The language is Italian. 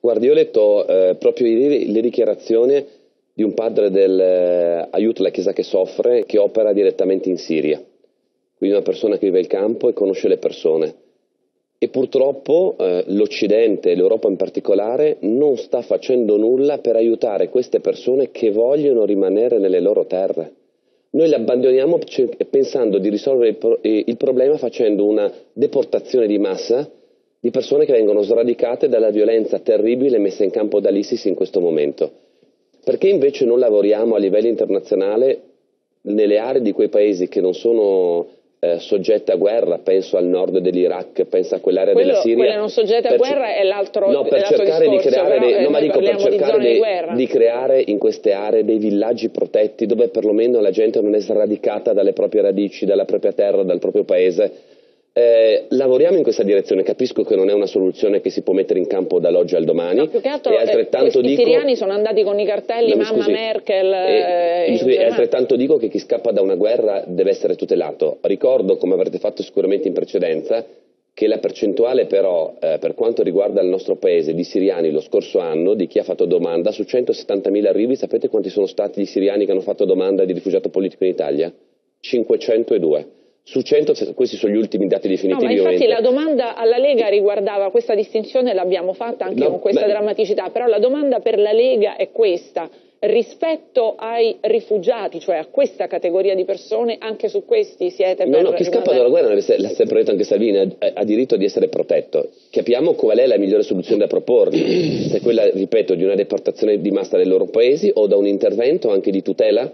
Guardi, io ho letto eh, proprio ieri le dichiarazioni di un padre del eh, alla Chiesa che soffre, che opera direttamente in Siria. Quindi una persona che vive il campo e conosce le persone. E purtroppo eh, l'Occidente, l'Europa in particolare, non sta facendo nulla per aiutare queste persone che vogliono rimanere nelle loro terre. Noi le abbandoniamo pensando di risolvere il, pro- il problema facendo una deportazione di massa di persone che vengono sradicate dalla violenza terribile messa in campo dall'ISIS in questo momento. Perché invece non lavoriamo a livello internazionale nelle aree di quei paesi che non sono eh, soggette a guerra, penso al nord dell'Iraq, penso a quell'area Quello, della Siria. Quelle non soggette a guerra è l'altro No, per cercare discorso, di creare, dei, no, ma dico, per cercare di, di, di, creare in queste aree dei villaggi protetti dove perlomeno la gente non è sradicata dalle proprie radici, dalla propria terra, dal proprio paese eh, lavoriamo in questa direzione, capisco che non è una soluzione che si può mettere in campo dall'oggi al domani. No, più che altro e altrettanto eh, dico, i siriani sono andati con i cartelli no, mamma scusi, Merkel. Eh, eh scusi, e altrettanto dico che chi scappa da una guerra deve essere tutelato. Ricordo, come avrete fatto sicuramente in precedenza, che la percentuale però eh, per quanto riguarda il nostro paese di siriani lo scorso anno, di chi ha fatto domanda, su 170.000 arrivi, sapete quanti sono stati gli siriani che hanno fatto domanda di rifugiato politico in Italia? 502 su 100, questi sono gli ultimi dati definitivi. No, ma infatti la domanda alla Lega riguardava questa distinzione, l'abbiamo fatta anche no, con questa beh, drammaticità, però la domanda per la Lega è questa. Rispetto ai rifugiati, cioè a questa categoria di persone, anche su questi siete no, per... No, chi scappa dalla guerra, l'ha sempre detto anche Salvini, ha, ha, diritto di essere protetto. Capiamo qual è la migliore soluzione da proporgli, se è quella, ripeto, di una deportazione di massa dai loro paesi o da un intervento anche di tutela